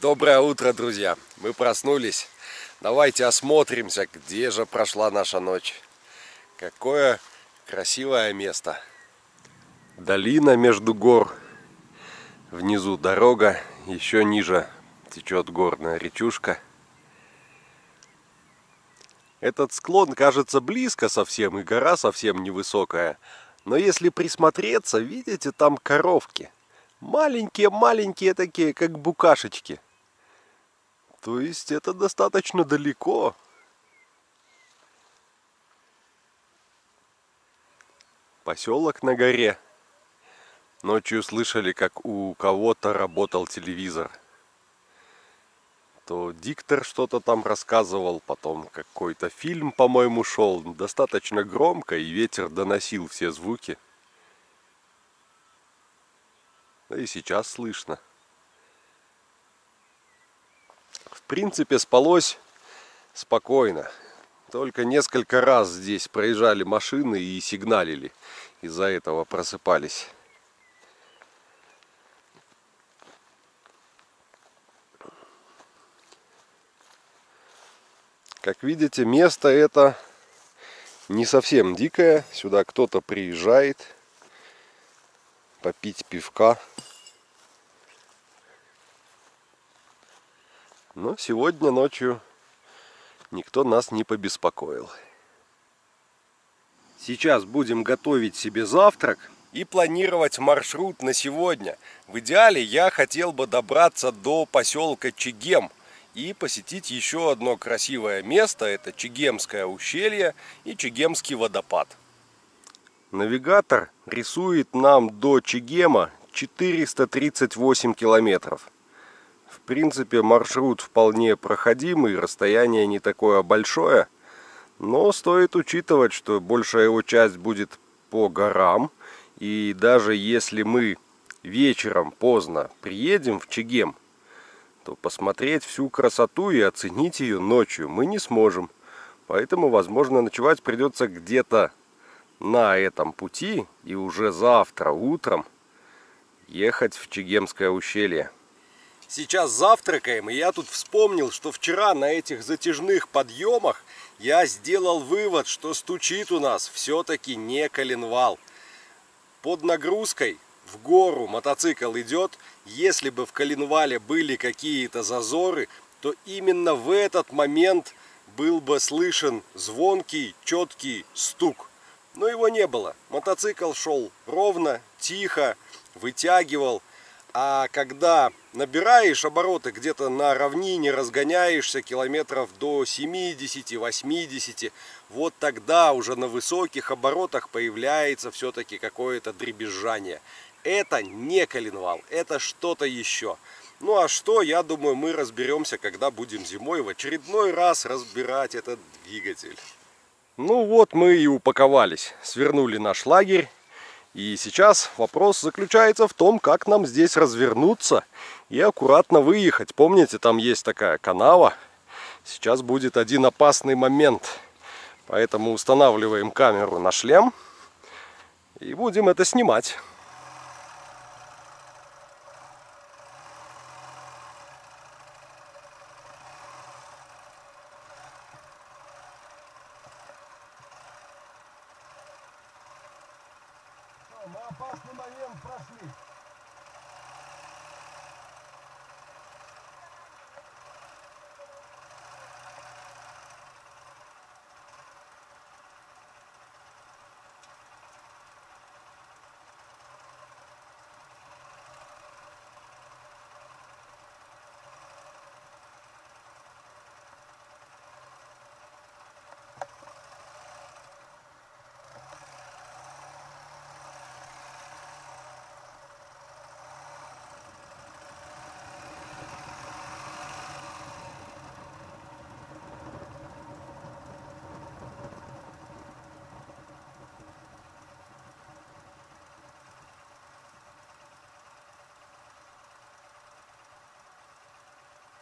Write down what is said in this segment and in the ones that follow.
Доброе утро, друзья. Мы проснулись. Давайте осмотримся, где же прошла наша ночь. Какое красивое место. Долина между гор. Внизу дорога, еще ниже течет горная речушка. Этот склон кажется близко совсем, и гора совсем невысокая. Но если присмотреться, видите, там коровки. Маленькие-маленькие такие, как букашечки. То есть это достаточно далеко. Поселок на горе. Ночью слышали, как у кого-то работал телевизор. То диктор что-то там рассказывал, потом какой-то фильм, по-моему, шел достаточно громко, и ветер доносил все звуки. Да и сейчас слышно. В принципе, спалось спокойно. Только несколько раз здесь проезжали машины и сигналили. Из-за этого просыпались. Как видите, место это не совсем дикое. Сюда кто-то приезжает попить пивка. Но сегодня ночью никто нас не побеспокоил. Сейчас будем готовить себе завтрак и планировать маршрут на сегодня. В идеале я хотел бы добраться до поселка Чегем – и посетить еще одно красивое место. Это Чегемское ущелье и Чегемский водопад. Навигатор рисует нам до Чегема 438 километров. В принципе, маршрут вполне проходимый, расстояние не такое большое, но стоит учитывать, что большая его часть будет по горам, и даже если мы вечером поздно приедем в Чегем, то посмотреть всю красоту и оценить ее ночью мы не сможем. Поэтому, возможно, ночевать придется где-то на этом пути и уже завтра утром ехать в Чегемское ущелье. Сейчас завтракаем, и я тут вспомнил, что вчера на этих затяжных подъемах я сделал вывод, что стучит у нас все-таки не коленвал. Под нагрузкой в гору мотоцикл идет, если бы в коленвале были какие-то зазоры, то именно в этот момент был бы слышен звонкий, четкий стук. Но его не было. Мотоцикл шел ровно, тихо, вытягивал. А когда набираешь обороты где-то на равнине, разгоняешься километров до 70-80, вот тогда уже на высоких оборотах появляется все-таки какое-то дребезжание это не коленвал, это что-то еще. Ну а что, я думаю, мы разберемся, когда будем зимой в очередной раз разбирать этот двигатель. Ну вот мы и упаковались, свернули наш лагерь. И сейчас вопрос заключается в том, как нам здесь развернуться и аккуратно выехать. Помните, там есть такая канава. Сейчас будет один опасный момент. Поэтому устанавливаем камеру на шлем и будем это снимать.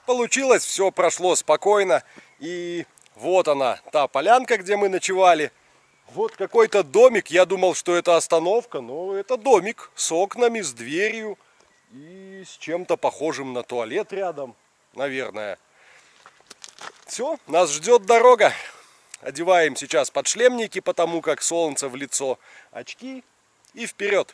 Получилось, все прошло спокойно. И вот она, та полянка, где мы ночевали. Вот какой-то домик, я думал, что это остановка, но это домик с окнами, с дверью и с чем-то похожим на туалет рядом, наверное. Все, нас ждет дорога. Одеваем сейчас подшлемники, потому как солнце в лицо, очки и вперед.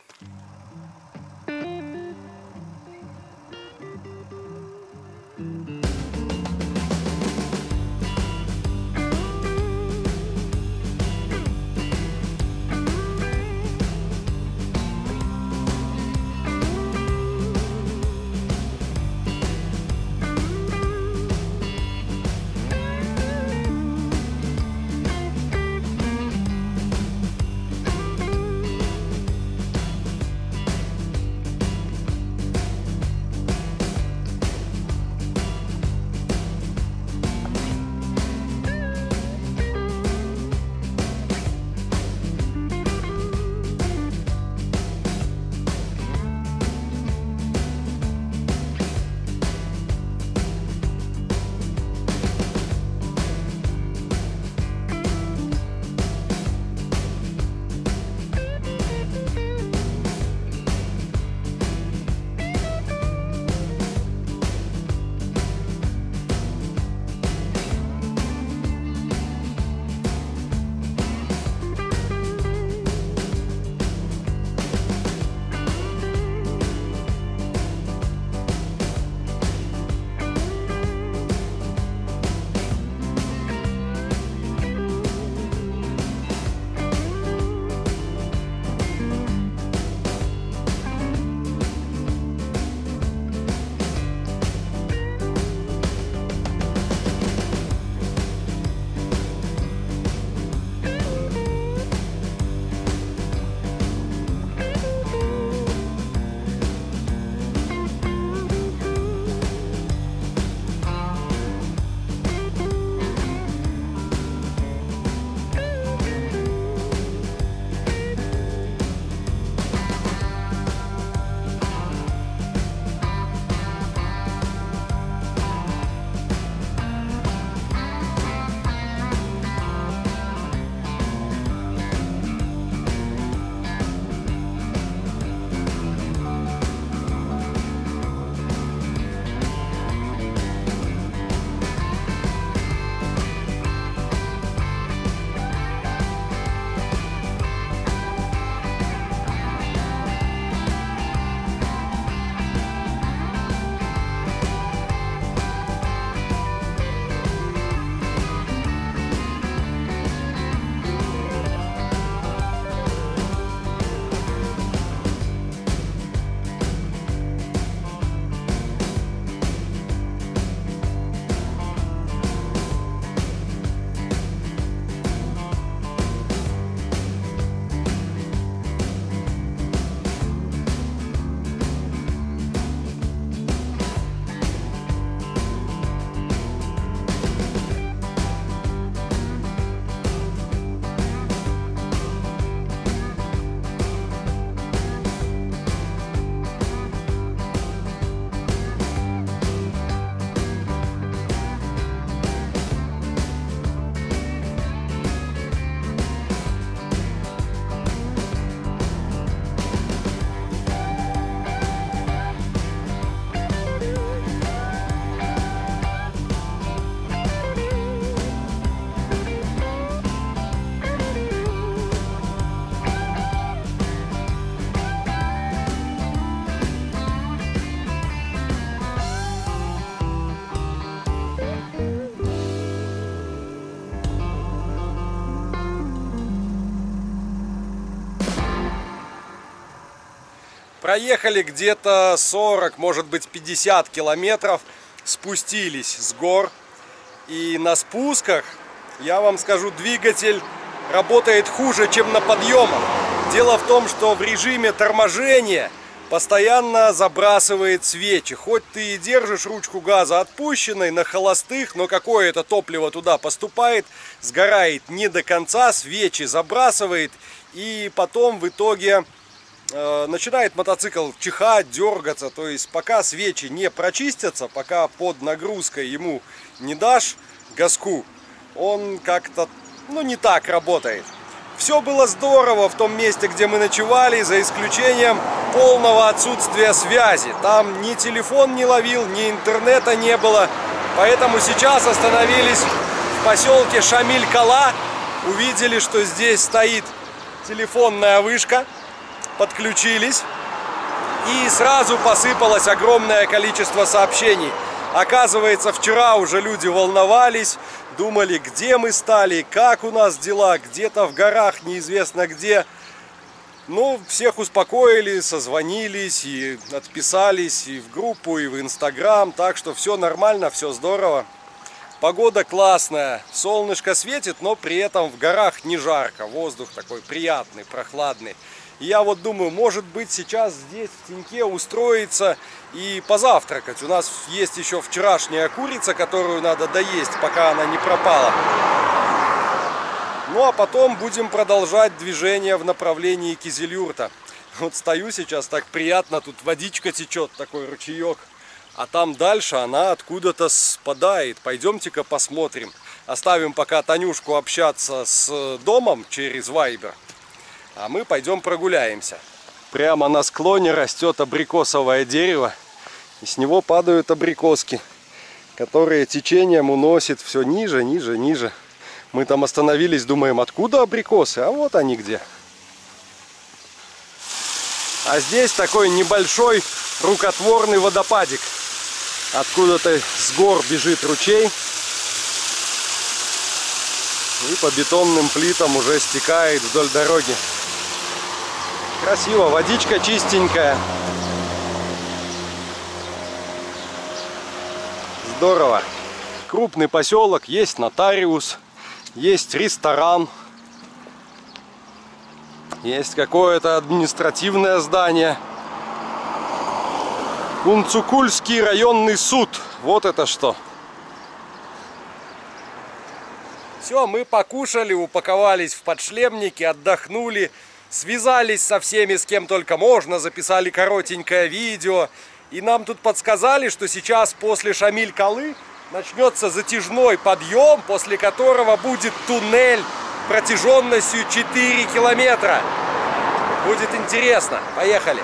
Проехали где-то 40, может быть 50 километров, спустились с гор. И на спусках, я вам скажу, двигатель работает хуже, чем на подъемах. Дело в том, что в режиме торможения постоянно забрасывает свечи. Хоть ты и держишь ручку газа отпущенной на холостых, но какое-то топливо туда поступает, сгорает не до конца, свечи забрасывает. И потом в итоге начинает мотоцикл чихать, дергаться, то есть пока свечи не прочистятся, пока под нагрузкой ему не дашь газку, он как-то, ну, не так работает. Все было здорово в том месте, где мы ночевали, за исключением полного отсутствия связи. Там ни телефон не ловил, ни интернета не было. Поэтому сейчас остановились в поселке Шамиль-Кала. Увидели, что здесь стоит телефонная вышка. Подключились. И сразу посыпалось огромное количество сообщений. Оказывается, вчера уже люди волновались, думали, где мы стали, как у нас дела, где-то в горах, неизвестно где. Ну, всех успокоили, созвонились и отписались и в группу, и в Инстаграм, так что все нормально, все здорово. Погода классная, солнышко светит, но при этом в горах не жарко, воздух такой приятный, прохладный. Я вот думаю, может быть сейчас здесь в теньке устроиться и позавтракать. У нас есть еще вчерашняя курица, которую надо доесть, пока она не пропала. Ну а потом будем продолжать движение в направлении Кизилюрта. Вот стою сейчас, так приятно, тут водичка течет, такой ручеек. А там дальше она откуда-то спадает. Пойдемте-ка посмотрим. Оставим пока Танюшку общаться с домом через Вайбер. А мы пойдем прогуляемся. Прямо на склоне растет абрикосовое дерево. И с него падают абрикоски, которые течением уносит все ниже, ниже, ниже. Мы там остановились, думаем, откуда абрикосы? А вот они где. А здесь такой небольшой рукотворный водопадик. Откуда-то с гор бежит ручей. И по бетонным плитам уже стекает вдоль дороги. Красиво, водичка чистенькая. Здорово. Крупный поселок, есть нотариус, есть ресторан, есть какое-то административное здание. Кунцукульский районный суд. Вот это что. Все, мы покушали, упаковались в подшлемники, отдохнули. Связались со всеми, с кем только можно, записали коротенькое видео. И нам тут подсказали, что сейчас после Шамиль-Калы начнется затяжной подъем, после которого будет туннель протяженностью 4 километра. Будет интересно. Поехали!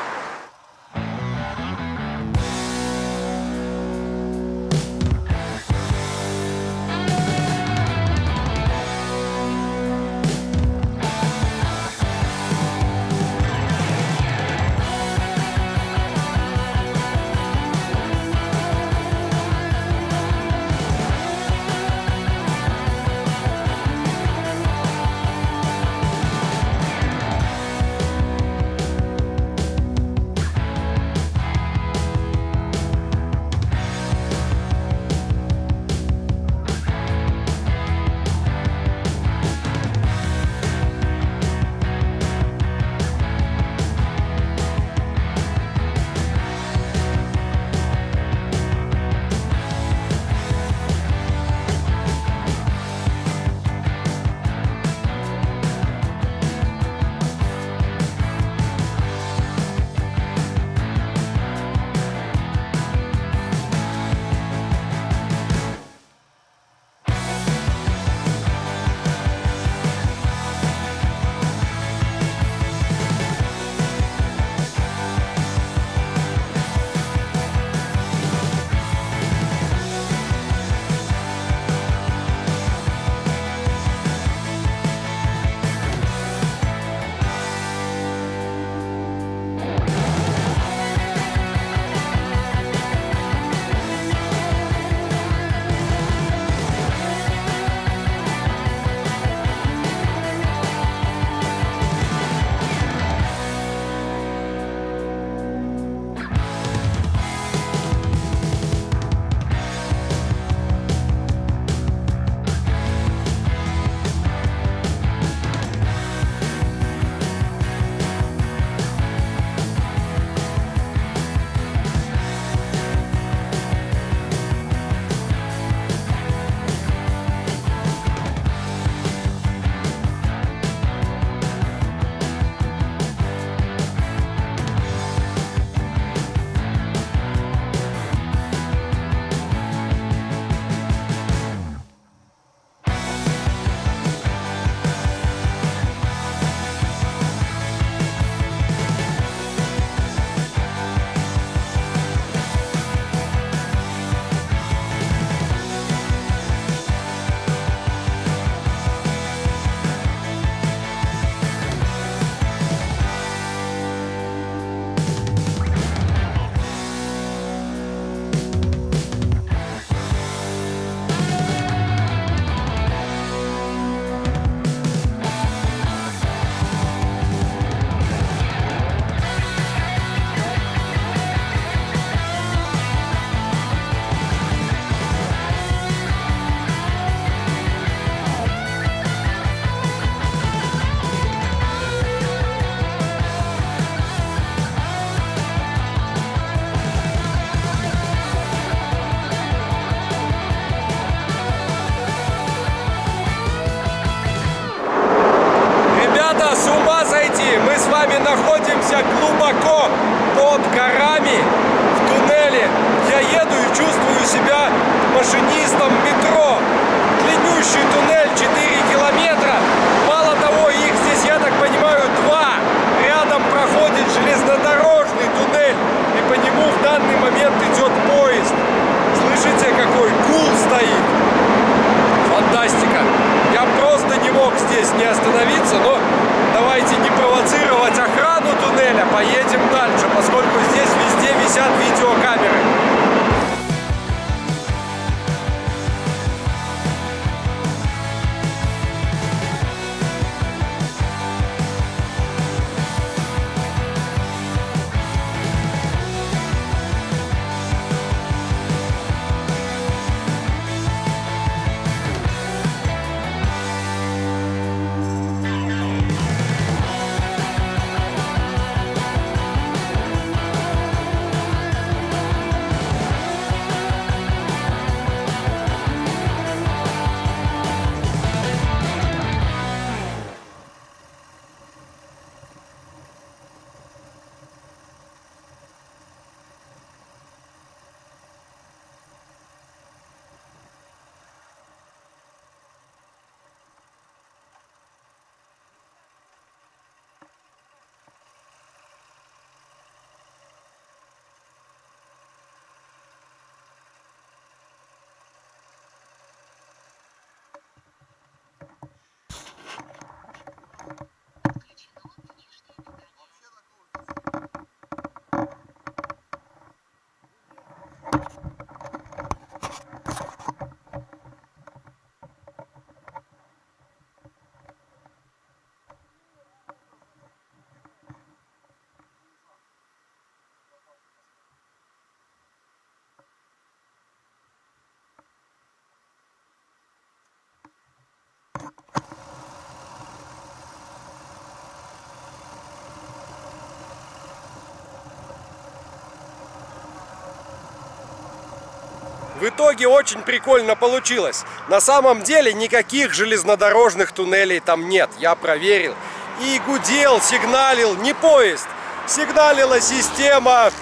В итоге очень прикольно получилось. На самом деле никаких железнодорожных туннелей там нет. Я проверил. И гудел, сигналил не поезд. Сигналила система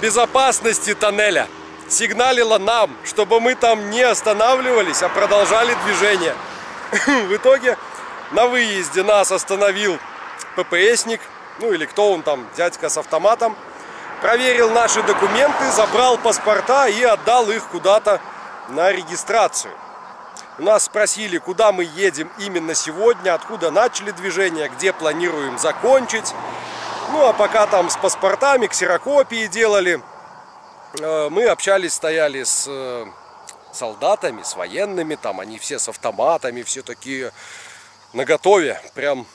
безопасности тоннеля. Сигналила нам, чтобы мы там не останавливались, а продолжали движение. В итоге на выезде нас остановил ППСник, ну или кто он там, дядька с автоматом проверил наши документы, забрал паспорта и отдал их куда-то на регистрацию. У нас спросили, куда мы едем именно сегодня, откуда начали движение, где планируем закончить. Ну а пока там с паспортами, ксерокопии делали, э, мы общались, стояли с э, солдатами, с военными, там они все с автоматами, все такие наготове, прям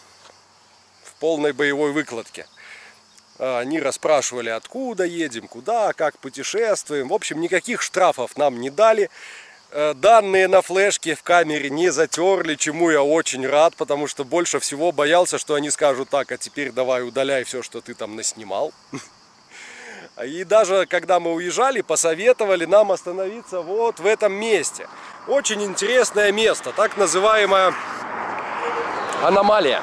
в полной боевой выкладке. А, они расспрашивали, откуда едем, куда, как путешествуем. В общем, никаких штрафов нам не дали. Э, данные на флешке в камере не затерли, чему я очень рад, потому что больше всего боялся, что они скажут так, а теперь давай удаляй все, что ты там наснимал. И даже когда мы уезжали, посоветовали нам остановиться вот в этом месте. Очень интересное место, так называемая аномалия.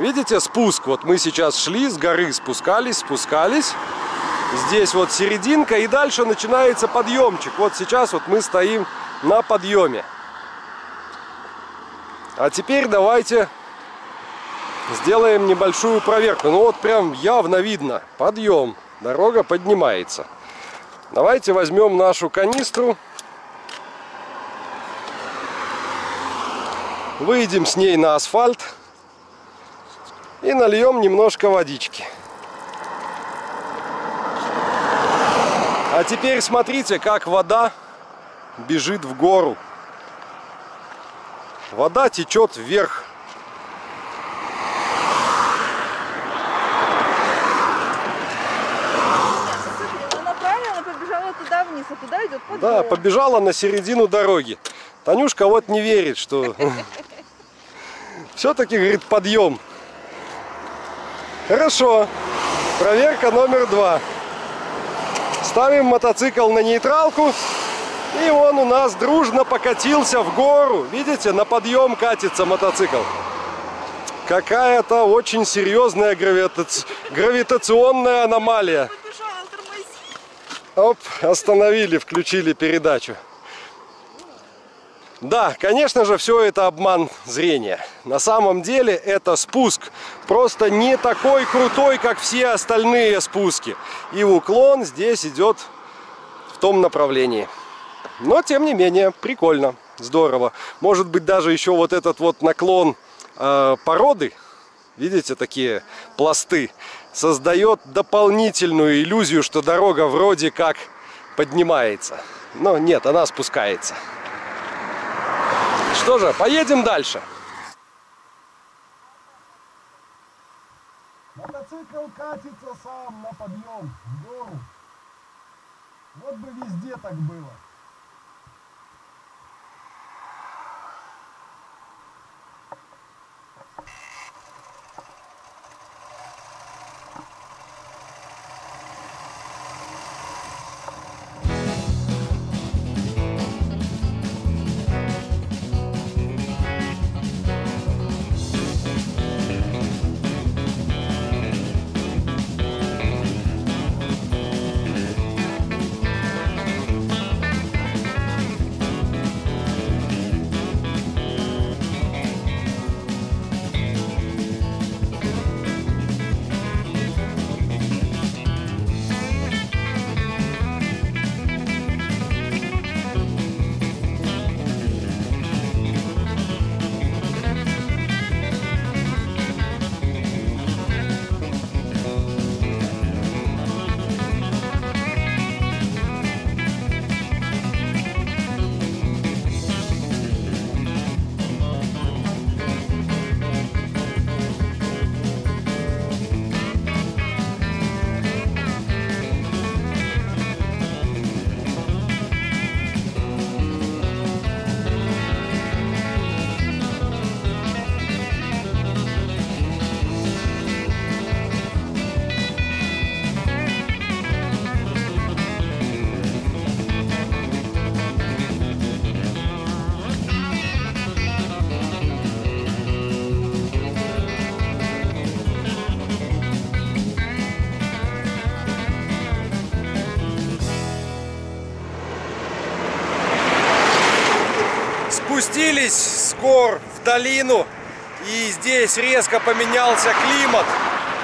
Видите спуск? Вот мы сейчас шли с горы, спускались, спускались. Здесь вот серединка и дальше начинается подъемчик. Вот сейчас вот мы стоим на подъеме. А теперь давайте сделаем небольшую проверку. Ну вот прям явно видно. Подъем. Дорога поднимается. Давайте возьмем нашу канистру. Выйдем с ней на асфальт. И нальем немножко водички. А теперь смотрите, как вода бежит в гору. Вода течет вверх. Она правильно побежала туда вниз, а туда идет подъем. Да, побежала на середину дороги. Танюшка вот не верит, что все-таки, говорит, подъем. Хорошо. Проверка номер два. Ставим мотоцикл на нейтралку. И он у нас дружно покатился в гору. Видите, на подъем катится мотоцикл. какая-то очень серьезная гравитаци... гравитационная аномалия. Оп, остановили, включили передачу. Да, конечно же, все это обман зрения. На самом деле это спуск просто не такой крутой, как все остальные спуски. И уклон здесь идет в том направлении. Но, тем не менее, прикольно, здорово. Может быть, даже еще вот этот вот наклон э, породы, видите, такие пласты, создает дополнительную иллюзию, что дорога вроде как поднимается. Но нет, она спускается. Что же, поедем дальше. Мотоцикл катится сам на подъем, в гору. Вот бы везде так было. Гор в долину, и здесь резко поменялся климат.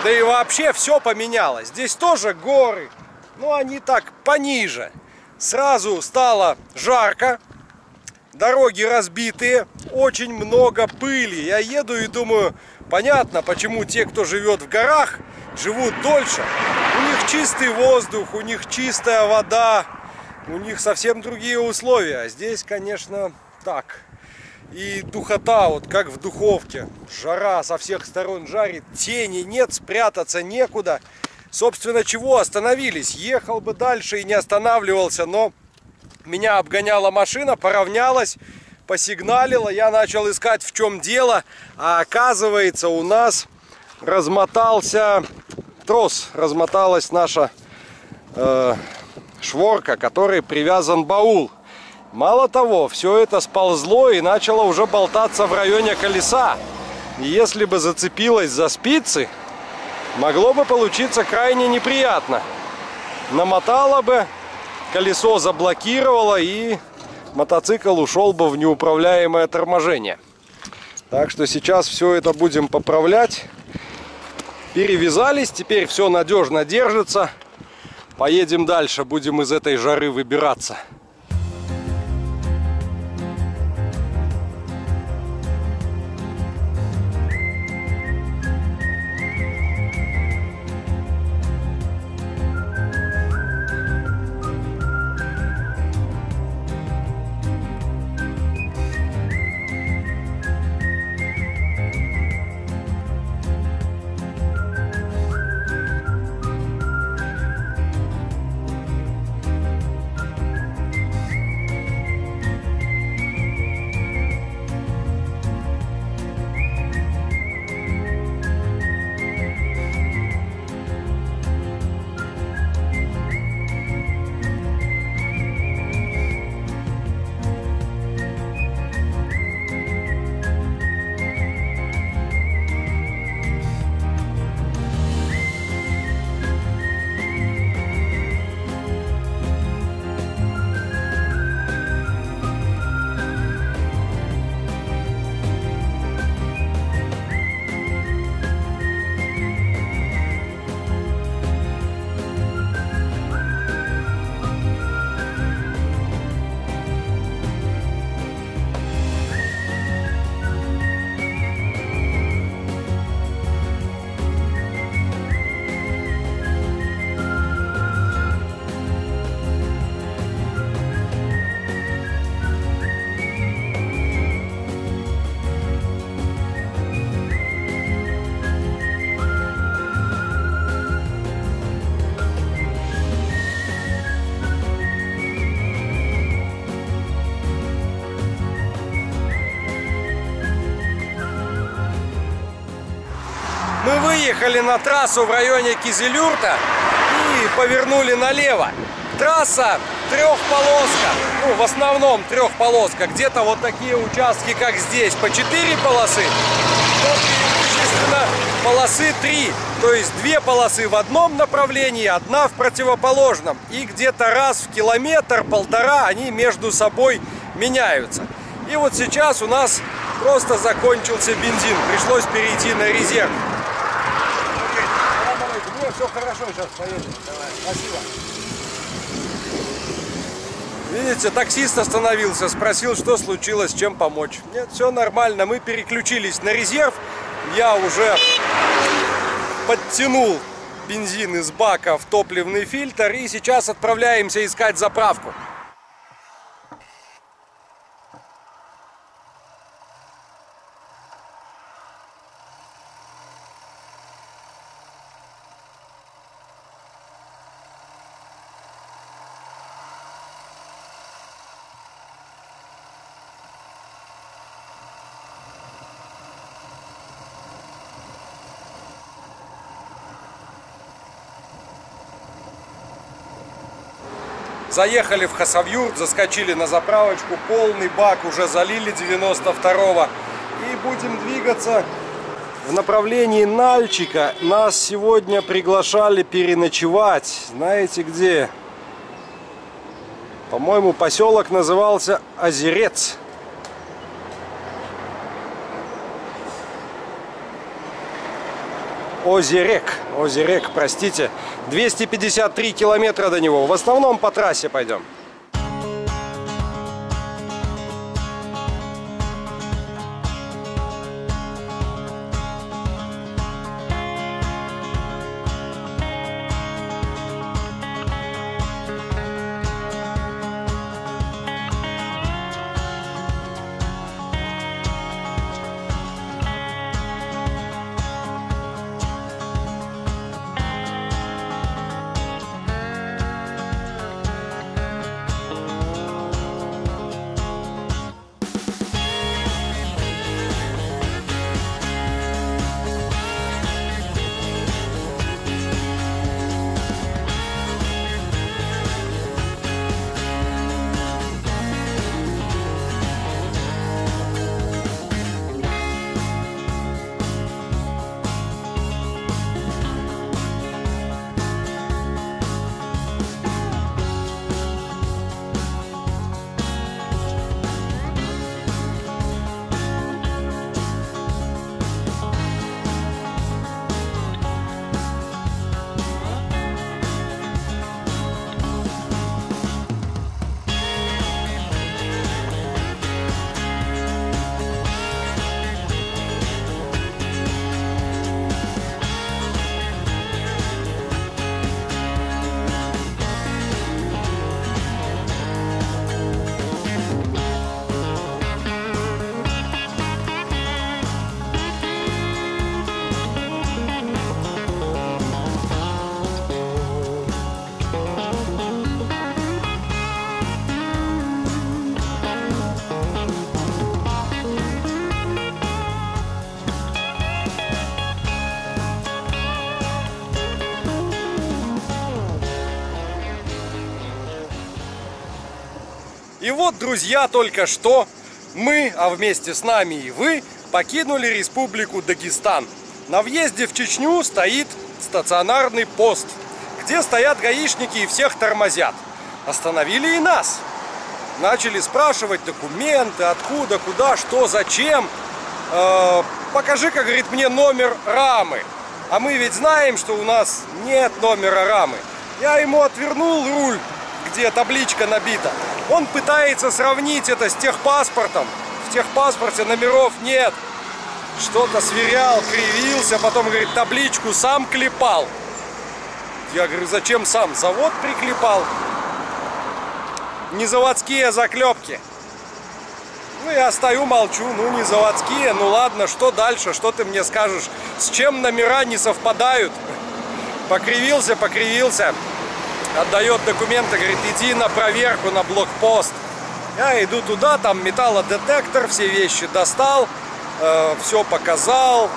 Да и вообще все поменялось. Здесь тоже горы, но они так пониже. Сразу стало жарко, дороги разбитые, очень много пыли. Я еду и думаю, понятно, почему те, кто живет в горах, живут дольше. У них чистый воздух, у них чистая вода, у них совсем другие условия. А здесь, конечно, так. И духота, вот как в духовке. Жара со всех сторон жарит, тени нет, спрятаться некуда. Собственно, чего остановились? Ехал бы дальше и не останавливался, но меня обгоняла машина, поравнялась, посигналила. Я начал искать, в чем дело. А оказывается, у нас размотался трос, размоталась наша э, шворка, которой привязан баул. Мало того, все это сползло и начало уже болтаться в районе колеса. И если бы зацепилось за спицы, могло бы получиться крайне неприятно. Намотало бы, колесо заблокировало и мотоцикл ушел бы в неуправляемое торможение. Так что сейчас все это будем поправлять. Перевязались, теперь все надежно держится. Поедем дальше, будем из этой жары выбираться. Выехали на трассу в районе Кизелюрта и повернули налево. Трасса трехполоска, ну в основном трехполоска, где-то вот такие участки, как здесь, по четыре полосы, но преимущественно полосы три, то есть две полосы в одном направлении, одна в противоположном, и где-то раз в километр-полтора они между собой меняются. И вот сейчас у нас просто закончился бензин, пришлось перейти на резерв. Все хорошо, сейчас поедем. Давай, спасибо. Видите, таксист остановился, спросил, что случилось, чем помочь. Нет, все нормально, мы переключились на резерв. Я уже подтянул бензин из бака в топливный фильтр и сейчас отправляемся искать заправку. Заехали в Хасавюрт, заскочили на заправочку, полный бак уже залили 92-го. И будем двигаться в направлении Нальчика. Нас сегодня приглашали переночевать. Знаете где? По-моему, поселок назывался Озерец. Озерек. Озерек, простите. 253 километра до него. В основном по трассе пойдем. И вот, друзья, только что мы, а вместе с нами и вы, покинули республику Дагестан. На въезде в Чечню стоит стационарный пост, где стоят гаишники и всех тормозят. Остановили и нас. Начали спрашивать документы, откуда, куда, что, зачем. Э, покажи, как говорит мне, номер рамы. А мы ведь знаем, что у нас нет номера рамы. Я ему отвернул руль, где табличка набита. Он пытается сравнить это с техпаспортом. В техпаспорте номеров нет. Что-то сверял, кривился, потом говорит, табличку сам клепал. Я говорю, зачем сам? Завод приклепал. Не заводские заклепки. Ну, я стою, молчу, ну, не заводские, ну, ладно, что дальше, что ты мне скажешь? С чем номера не совпадают? Покривился, покривился отдает документы, говорит, иди на проверку на блокпост. Я иду туда, там металлодетектор, все вещи достал, э, все показал.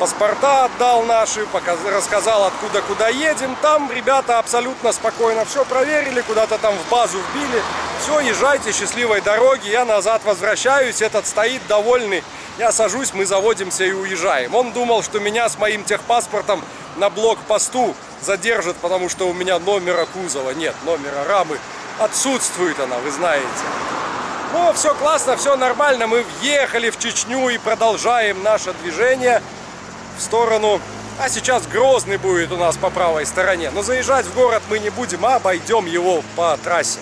паспорта отдал наши, показ- рассказал, откуда куда едем. Там ребята абсолютно спокойно все проверили, куда-то там в базу вбили. Все, езжайте, счастливой дороги. Я назад возвращаюсь, этот стоит довольный. Я сажусь, мы заводимся и уезжаем. Он думал, что меня с моим техпаспортом на блокпосту задержат, потому что у меня номера кузова нет, номера рамы. Отсутствует она, вы знаете. Ну, все классно, все нормально. Мы въехали в Чечню и продолжаем наше движение в сторону... А сейчас Грозный будет у нас по правой стороне. Но заезжать в город мы не будем, а обойдем его по трассе.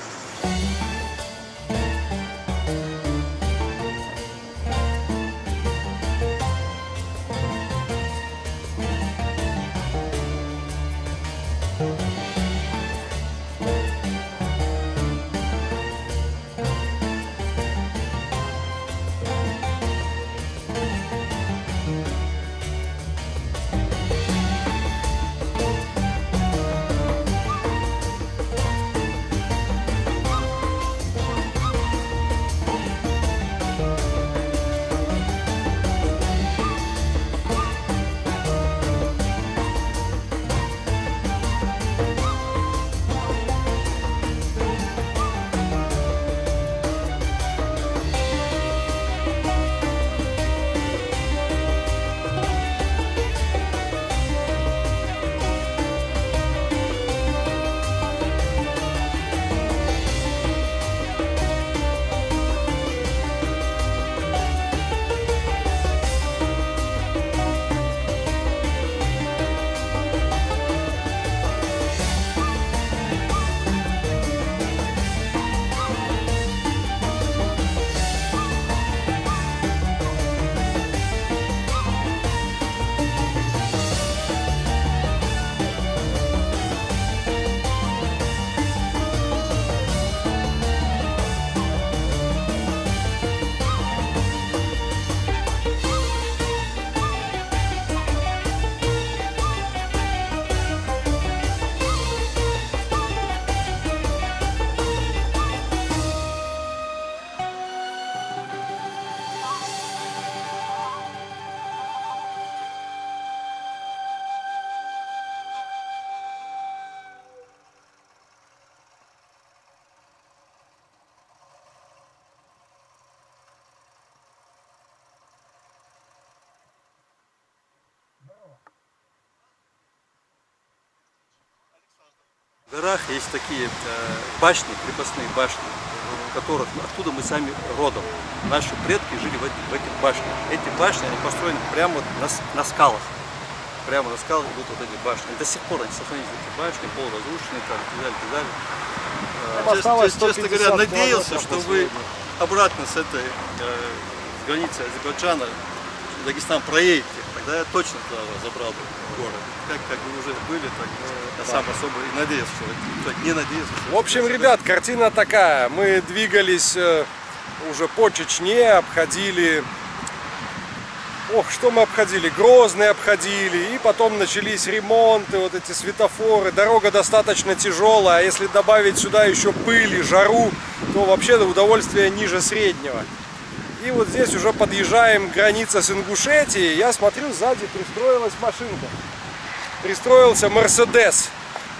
В горах есть такие э, башни, крепостные башни, которых, откуда мы сами родом. Наши предки жили в, эти- в этих башнях. Эти башни, они построены прямо на, скалах. Прямо на скалах идут вот эти башни. И до сих пор они сохранились, эти башни, полуразрушенные, там, и так далее, и так далее. Э, Там чест- осталось чест- честно 150 говоря, надеялся, что вы обратно с этой э, с границы Азербайджана Дагестан проедете, тогда я точно туда забрал бы город. Как, как вы уже были, так я сам особо и надеялся, что так, не надеялся. что В общем, ребят, картина такая. Мы двигались э, уже по Чечне, обходили... Ох, что мы обходили? Грозный обходили, и потом начались ремонты, вот эти светофоры. Дорога достаточно тяжелая, а если добавить сюда еще пыль и жару, то вообще удовольствие ниже среднего. И вот здесь уже подъезжаем к границе с Ингушетией. Я смотрю, сзади пристроилась машинка. Пристроился Мерседес.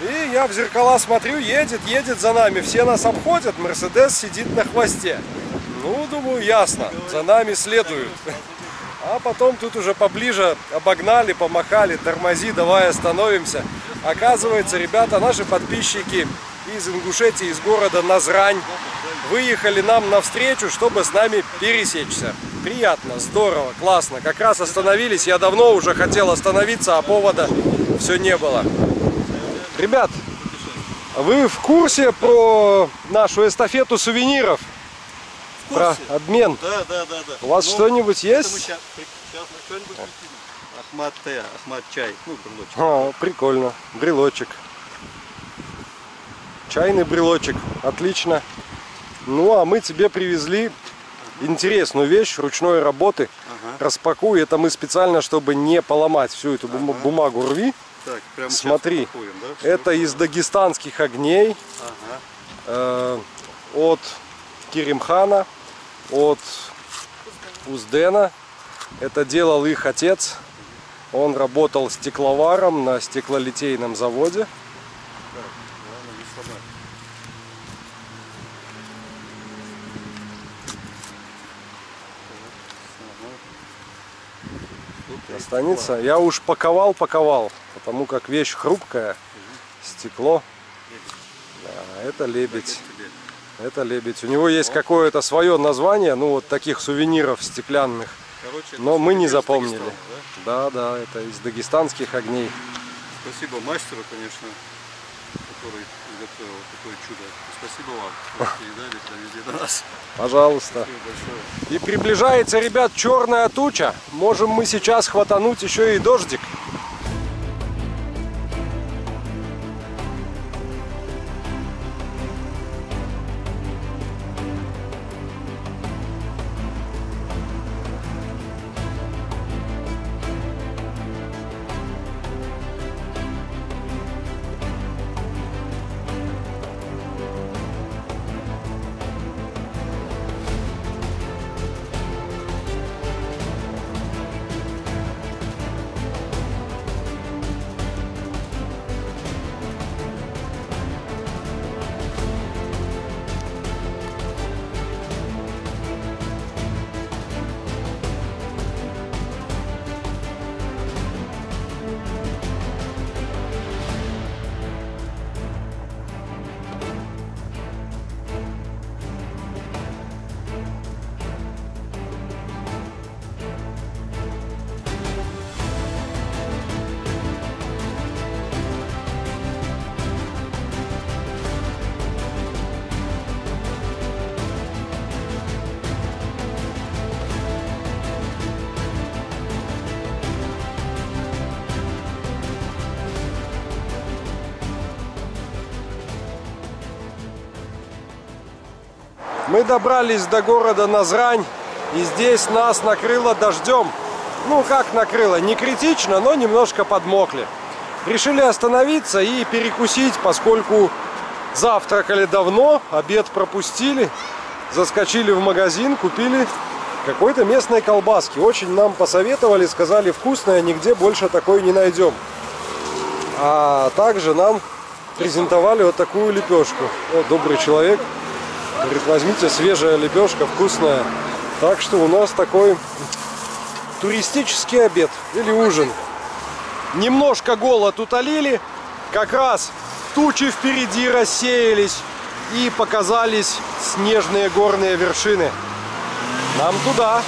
И я в зеркала смотрю, едет, едет за нами. Все нас обходят, Мерседес сидит на хвосте. Ну, думаю, ясно, за нами следуют. А потом тут уже поближе обогнали, помахали, тормози, давай остановимся. Оказывается, ребята, наши подписчики из Ингушетии, из города Назрань, выехали нам навстречу, чтобы с нами пересечься. Приятно, здорово, классно. Как раз остановились. Я давно уже хотел остановиться, а повода все не было. Ребят, вы в курсе про нашу эстафету сувениров? В Про обмен? Да, да, да, да. У вас Ну, что-нибудь есть? щас мы что-нибудь. Ахмат Т, Ахмат чай, ну, брелочек. О, прикольно. Брелочек. Чайный брелочек. Отлично. Ну, а мы тебе привезли интересную вещь ручной работы. Ага. Распакуй. Это мы специально, чтобы не поломать всю эту бум- бумагу рви. Так, прямо Смотри, упакуем, да? Это из дагестанских огней. Ага. э, от Киримхана, от Уздена. Это делал их отец. Он работал стекловаром на стеклолитейном заводе. Останется. Я уж паковал, паковал, потому как вещь хрупкая. Стекло. Да, это лебедь. Это лебедь. У него есть какое-то свое название, ну вот таких сувениров стеклянных. Короче, Но мы не запомнили. Да, да? да, это из дагестанских огней. Спасибо мастеру, конечно, который изготовил такое чудо. Спасибо вам, что передали, довезли до нас. Пожалуйста. И приближается, ребят, черная туча. Можем мы сейчас хватануть еще и дождик. Добрались до города Назрань, и здесь нас накрыло дождем. Ну, как накрыло, не критично, но немножко подмокли. Решили остановиться и перекусить, поскольку завтракали давно, обед пропустили. Заскочили в магазин, купили какой-то местной колбаски. Очень нам посоветовали, сказали, вкусная, нигде больше такой не найдем. А также нам презентовали вот такую лепешку. О, добрый человек. Говорит, возьмите свежая лепешка, вкусная. Так что у нас такой туристический обед или ужин. Немножко голод утолили. Как раз тучи впереди рассеялись и показались снежные горные вершины. Нам туда.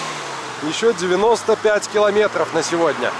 Еще 95 километров на сегодня.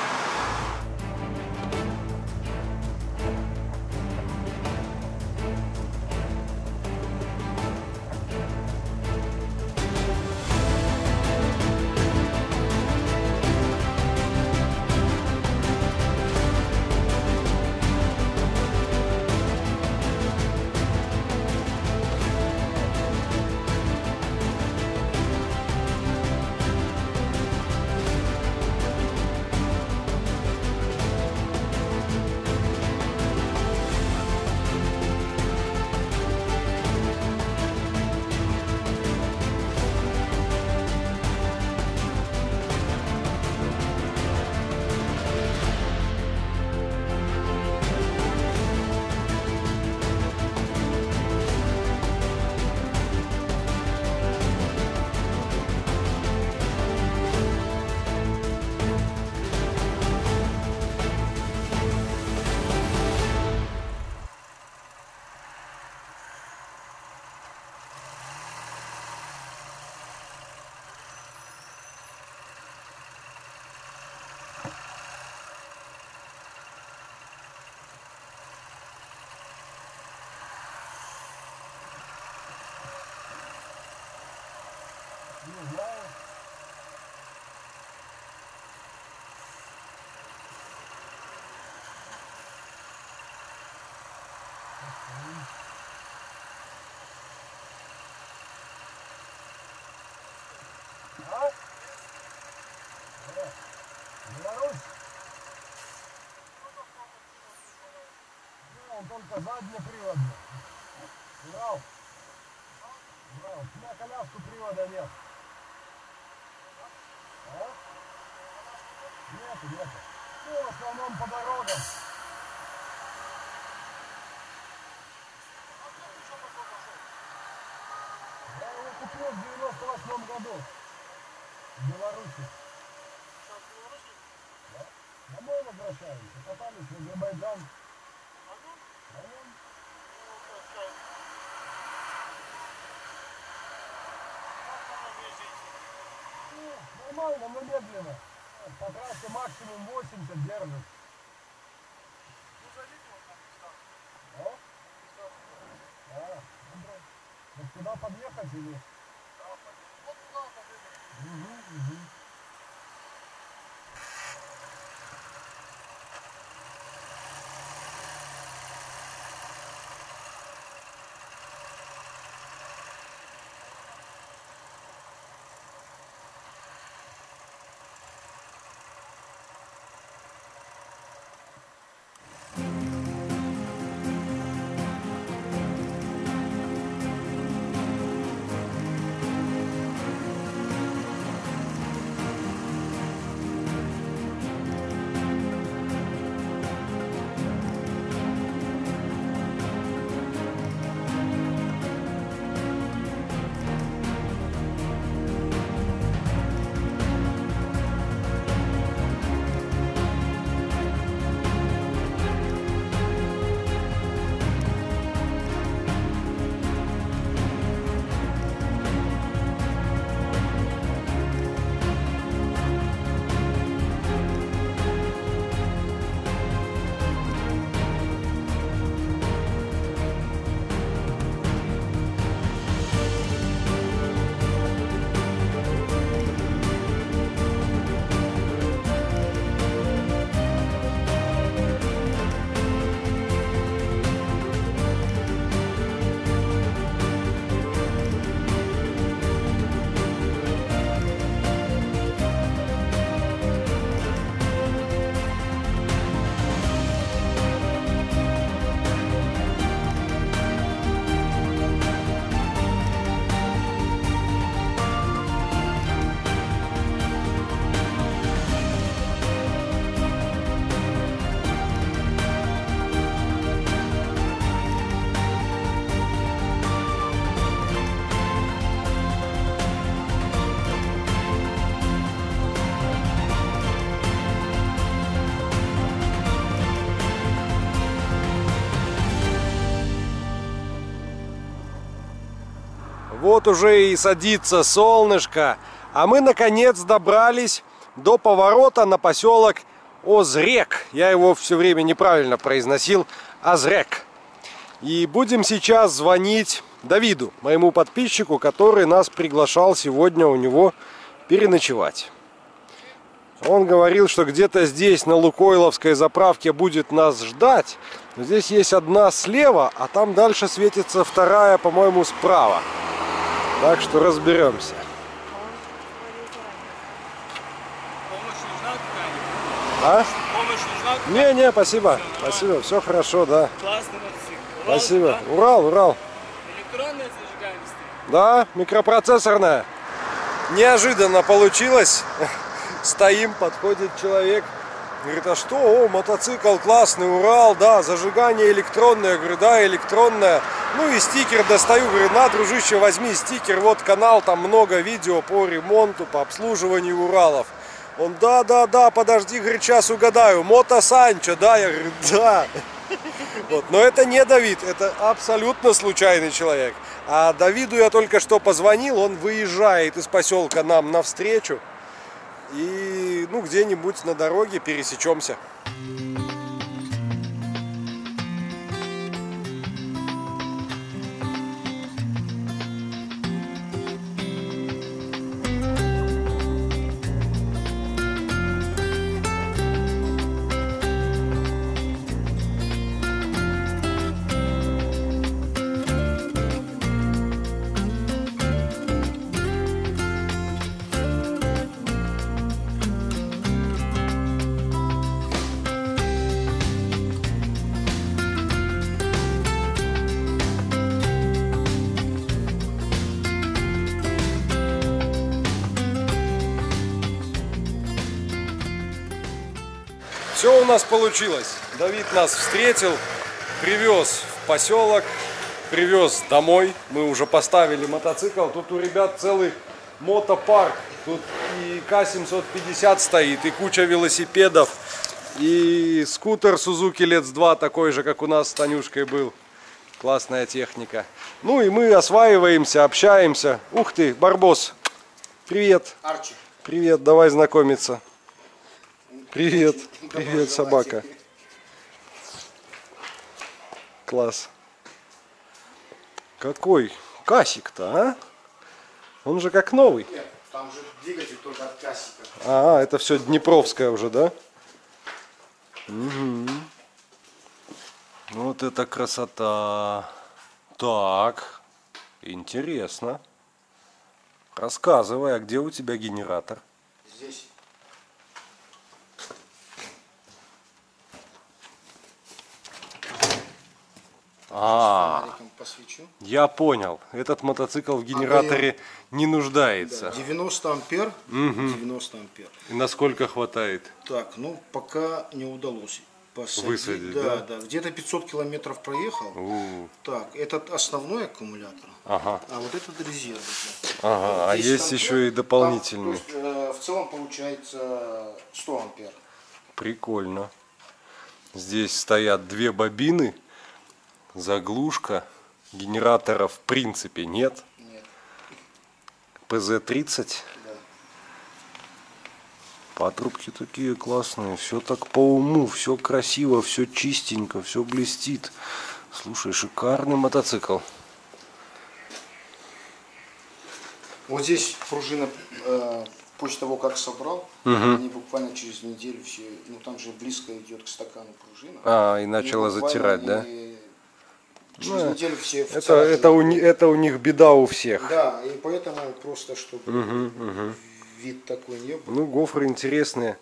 Только заднеприводный. Урал. Урал. На коляску привода нет. А? Нету, нету. Ну, в основном по дорогам. Я его купил в 98 году. В Беларуси. Да. Домой возвращаемся. Попались в Азербайджан. Ну, нормально, но медленно. По трассе максимум 80 держит. А? А. Так куда подъехать или? Вот уже и садится солнышко, а мы наконец добрались до поворота на поселок Озрек. Я его все время неправильно произносил. Азрек. И будем сейчас звонить Давиду, моему подписчику, который нас приглашал сегодня у него переночевать. Он говорил, что где-то здесь, на Лукойловской заправке, будет нас ждать. Но здесь есть одна слева, а там дальше светится вторая, по-моему, справа. Так что разберемся. А? Не, не, спасибо. Спасибо, все хорошо, да. Классный мотоцикл. Урал, Спасибо. да? Урал, Урал. Электронная зажигаемость. Да, микропроцессорная. Неожиданно получилось. Стоим, подходит человек. Говорит, а что? О, мотоцикл классный, Урал, да, зажигание электронное. Говорю, да, электронное. Ну и стикер достаю. Говорю, на, дружище, возьми стикер. Вот канал, там много видео по ремонту, по обслуживанию Уралов. Он, да, да, да, подожди, говорит, сейчас угадаю. Мото Санчо, да, я говорю, да. Вот. Но это не Давид, это абсолютно случайный человек. А Давиду я только что позвонил, он выезжает из поселка нам навстречу. И ну где-нибудь на дороге пересечемся. Все у нас получилось. Давид нас встретил, привез в поселок, привез домой. Мы уже поставили мотоцикл. Тут у ребят целый мотопарк. Тут и К-750 стоит, и куча велосипедов, и скутер Сузуки Лец 2 такой же, как у нас с Танюшкой был. Классная техника. Ну и мы осваиваемся, общаемся. Ух ты, Барбос. Привет. Арчи. Привет, давай знакомиться. Привет. Привет, собака. Класс. Какой касик-то, а? Он же как новый. Нет, там же двигатель только от кассика. А, это все Днепровская уже, да? Мгм. Вот это красота. Так, интересно. Рассказывай, а где у тебя генератор? Здесь. А, я понял. Этот мотоцикл в генераторе не нуждается. 90 ампер. 90 ампер. И насколько хватает? Так, ну пока не удалось посадить. Высадить, да? да? Где-то 500 километров проехал. У, Так, этот основной аккумулятор. Ага, А вот этот резервный. ага. А есть там- еще и там, дополнительный. то есть, э, в целом получается 100 ампер. Прикольно. Здесь стоят две бобины, заглушка, генератора в принципе нет. Нет. ПЗ-30. Да. Патрубки такие классные, все так по уму, все красиво, все чистенько, все блестит. Слушай, шикарный мотоцикл. Вот здесь пружина э, после того, как собрал, они буквально через неделю все, ну там же близко идет к стакану пружина. А, и начала затирать, да? и Через Ну, неделю все Это, вцарапаны. это, у, это у них беда у всех. Да, и поэтому просто, чтобы вид такой не был. Ну, гофры интересные.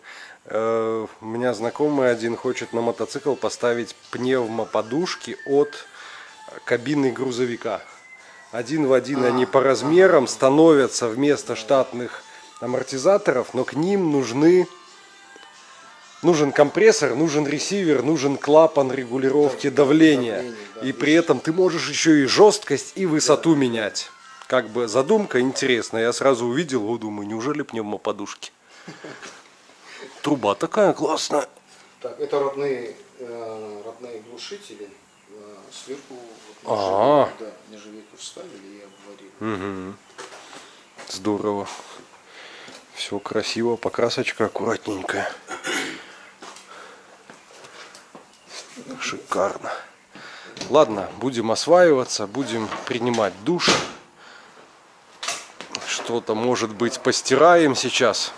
Э, У меня знакомый один хочет на мотоцикл поставить пневмоподушки от кабины грузовика. Один в один они по размерам становятся вместо штатных амортизаторов, но к ним нужны нужен компрессор, нужен ресивер, нужен клапан регулировки давления. давление, да. И при этом ты можешь еще и жесткость и высоту менять. Как бы задумка интересная. Я сразу увидел, о, думаю, неужели пневмоподушки? Труба такая классная. Так, это родные, э, родные глушители. Э, сверху вот А. нержавейку, да, нержавейку вставили и обварили. Здорово. Все красиво, покрасочка аккуратненькая. Шикарно. Ладно, будем осваиваться, будем принимать душ. Что-то, может быть, постираем сейчас.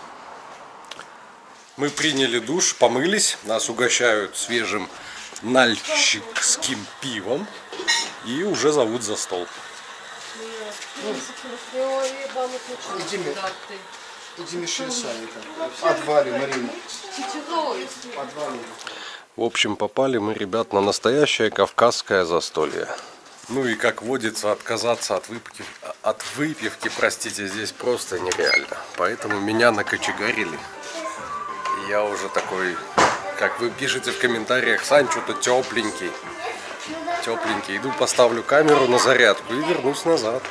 Мы приняли душ, помылись, нас угощают свежим нальчикским пивом и уже зовут за стол. Отвали, Марина. В общем, попали мы, ребят, на настоящее кавказское застолье. Ну и как водится, отказаться от выпивки, от выпивки, простите, здесь просто нереально. Поэтому меня накочегарили. И я уже такой, как вы пишете в комментариях, Сань, что-то тепленький. Тепленький. Иду поставлю камеру на зарядку и вернусь назад.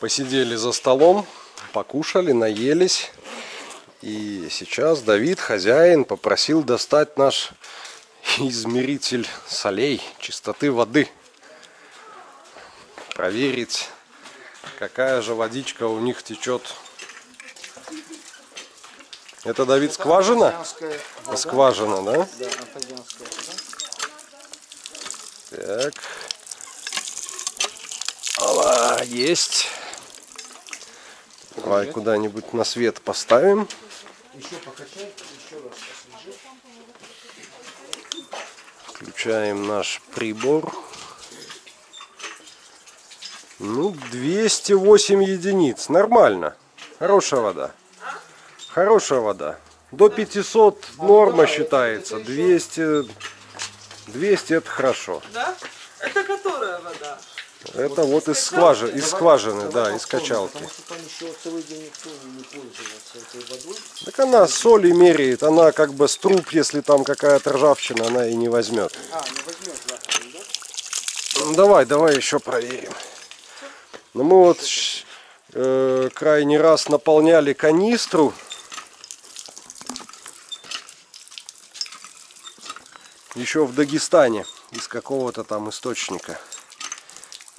Посидели за столом, покушали, наелись. И сейчас Давид, хозяин, попросил достать наш измеритель солей, чистоты воды. Проверить, какая же водичка у них течет. Это, Давид, скважина? Скважина, да? Так. Ола, есть. Давай куда-нибудь на свет поставим. Еще покачай, еще раз Включаем наш прибор. Ну, 208 единиц. Нормально. Хорошая вода. Хорошая вода. До 500 норма считается. 200, 200 это хорошо. Это которая вода? Это вот из скважины, из скважины, да, из качалки. Так она соли меряет, она как бы с труб, если там какая-то ржавчина, она и не возьмет. А, не возьмет да? Ну, Давай, давай еще проверим. Ну мы вот э, крайний раз наполняли канистру. Еще в Дагестане из какого-то там источника.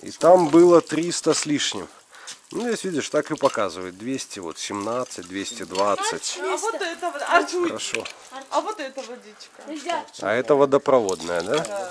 И там было 300 с лишним. Ну, здесь видишь, так и показывает. 200, вот 17, 220. А вот это, Артур, Хорошо. а вот это водичка. А это водопроводная, да?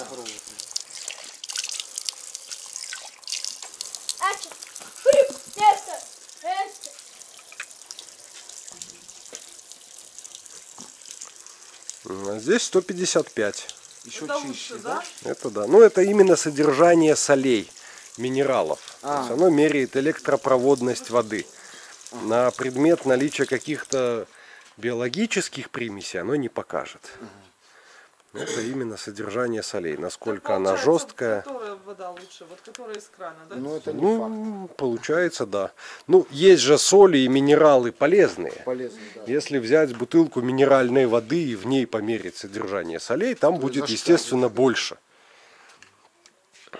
А здесь 155. Еще Это чище, лучше, да? да? Это да. Ну, это именно содержание солей, минералов. То А. есть оно меряет электропроводность воды. На предмет наличия каких-то биологических примесей оно не покажет. Это именно содержание солей. Насколько она Получается, жесткая. Которая вода лучше, вот которая из крана, да? Ну, это не факт. Ну, получается, да. Ну, есть же соли и минералы полезные. Полезно, да. Если взять бутылку минеральной воды и в ней померить содержание солей, там будет, зашкаливает, естественно, больше.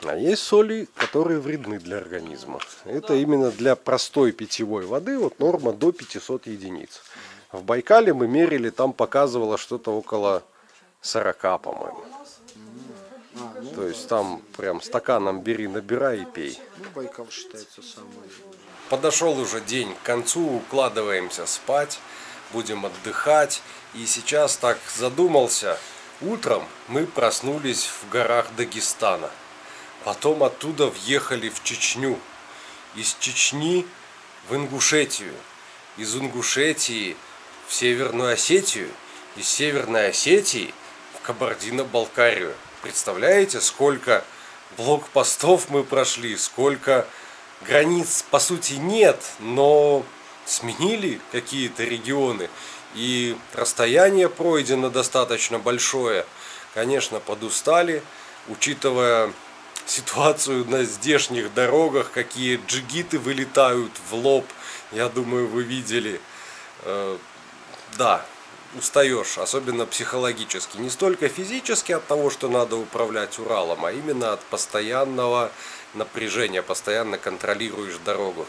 А есть соли, которые вредны для организма. Это именно для простой питьевой воды, вот норма до 500 единиц. В Байкале мы мерили, там показывало что-то около 40, по-моему. То есть там прям стаканом бери, набирай и пей. Ну, Байкал считается самый... Подошел уже день к концу, укладываемся спать, будем отдыхать. И сейчас так задумался. Утром мы проснулись в горах Дагестана. Потом оттуда въехали в Чечню. Из Чечни в Ингушетию. Из Ингушетии в Северную Осетию. Из Северной Осетии в Кабардино-Балкарию. Представляете, сколько блокпостов мы прошли, сколько границ по сути нет, но сменили какие-то регионы. И расстояние пройдено достаточно большое. Конечно, подустали, учитывая ситуацию на здешних дорогах, какие джигиты вылетают в лоб, я думаю, вы видели. Э, Да, устаешь, особенно психологически. Не столько физически от того, что надо управлять Уралом, а именно от постоянного напряжения, постоянно контролируешь дорогу.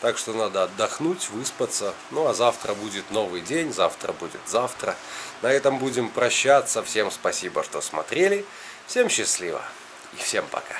Так что надо отдохнуть, выспаться. Ну а завтра будет новый день, завтра будет завтра. На этом будем прощаться. Всем спасибо, что смотрели. Всем счастливо и всем пока.